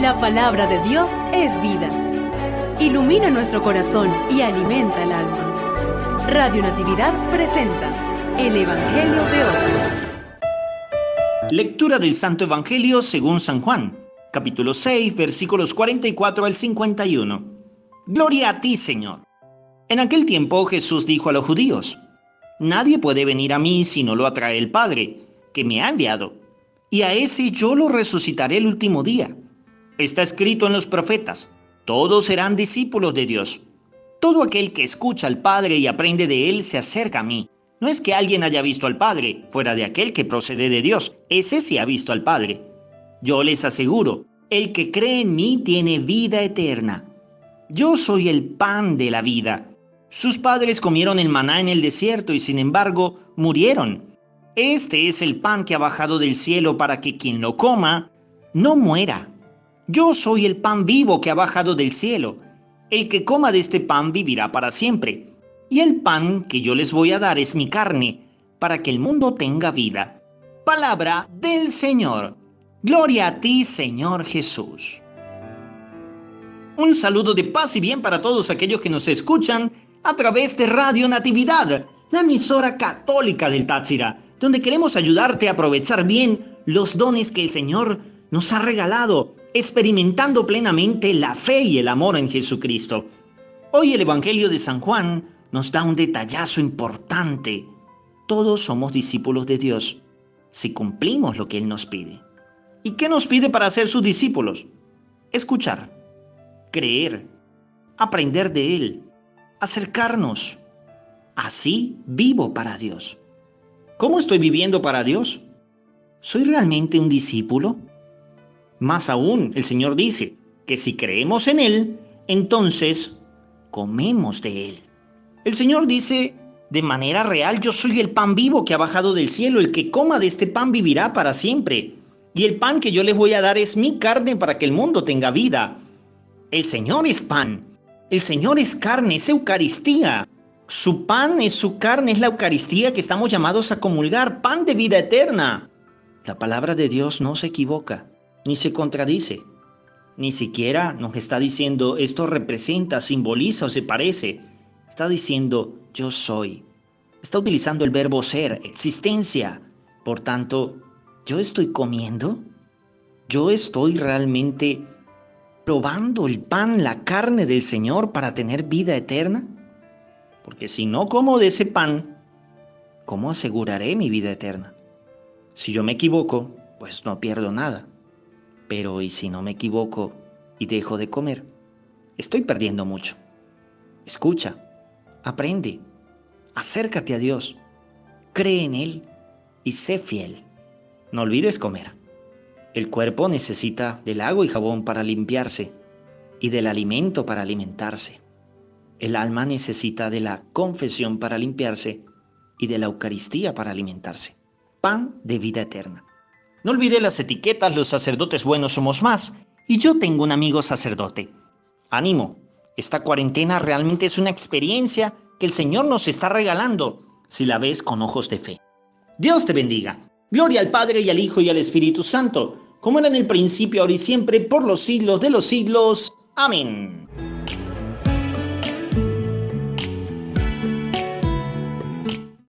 La palabra de Dios es vida. Ilumina nuestro corazón y alimenta el alma. Radio Natividad presenta el Evangelio de hoy. Lectura del Santo Evangelio según San Juan, capítulo 6, versículos 44 al 51. Gloria a ti, Señor. En aquel tiempo Jesús dijo a los judíos, Nadie puede venir a mí si no lo atrae el Padre, que me ha enviado, y a ese yo lo resucitaré el último día. Está escrito en los profetas, todos serán discípulos de Dios. Todo aquel que escucha al Padre y aprende de Él se acerca a mí. No es que alguien haya visto al Padre, fuera de aquel que procede de Dios, ese sí ha visto al Padre. Yo les aseguro, el que cree en mí tiene vida eterna. Yo soy el pan de la vida. Sus padres comieron el maná en el desierto y sin embargo murieron. Este es el pan que ha bajado del cielo para que quien lo coma no muera. Yo soy el pan vivo que ha bajado del cielo. El que coma de este pan vivirá para siempre. Y el pan que yo les voy a dar es mi carne, para que el mundo tenga vida. Palabra del Señor. Gloria a ti, Señor Jesús. Un saludo de paz y bien para todos aquellos que nos escuchan a través de Radio Natividad, la emisora católica del Táchira, donde queremos ayudarte a aprovechar bien los dones que el Señor nos ha regalado, experimentando plenamente la fe y el amor en Jesucristo. Hoy el Evangelio de San Juan nos da un detallazo importante. Todos somos discípulos de Dios si cumplimos lo que Él nos pide. ¿Y qué nos pide para ser sus discípulos? Escuchar, creer, aprender de Él, acercarnos. Así vivo para Dios. ¿Cómo estoy viviendo para Dios? ¿Soy realmente un discípulo? Más aún, el Señor dice que si creemos en Él, entonces comemos de Él. El Señor dice de manera real, yo soy el pan vivo que ha bajado del cielo, el que coma de este pan vivirá para siempre. Y el pan que yo les voy a dar es mi carne para que el mundo tenga vida. El Señor es pan, el Señor es carne, es Eucaristía. Su pan es su carne, es la Eucaristía que estamos llamados a comulgar, pan de vida eterna. La palabra de Dios no se equivoca, ni se contradice. Ni siquiera nos está diciendo esto representa, simboliza o se parece. Está diciendo yo soy. Está utilizando el verbo ser, existencia. Por tanto, ¿yo estoy comiendo? ¿Yo estoy realmente probando el pan, la carne del Señor para tener vida eterna? Porque si no como de ese pan, ¿cómo aseguraré mi vida eterna? Si yo me equivoco, pues no pierdo nada. Pero ¿y si no me equivoco y dejo de comer? Estoy perdiendo mucho. Escucha, aprende, acércate a Dios, cree en Él y sé fiel. No olvides comer. El cuerpo necesita del agua y jabón para limpiarse y del alimento para alimentarse. El alma necesita de la confesión para limpiarse y de la Eucaristía para alimentarse. Pan de vida eterna. No olvide las etiquetas, los sacerdotes buenos somos más. Y yo tengo un amigo sacerdote. Ánimo, esta cuarentena realmente es una experiencia que el Señor nos está regalando si la ves con ojos de fe. Dios te bendiga. Gloria al Padre y al Hijo y al Espíritu Santo, como era en el principio, ahora y siempre, por los siglos de los siglos. Amén.